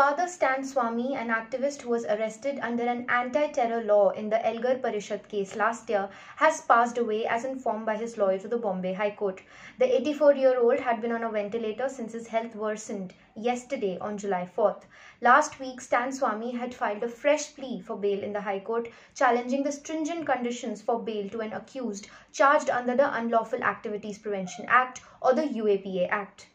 Father Stan Swamy, an activist who was arrested under an anti-terror law in the Elgar Parishad case last year, has passed away as informed by his lawyer to the Bombay High Court. The 84-year-old had been on a ventilator since his health worsened yesterday on July 4th. Last week, Stan Swamy had filed a fresh plea for bail in the High Court, challenging the stringent conditions for bail to an accused charged under the Unlawful Activities Prevention Act or the UAPA Act.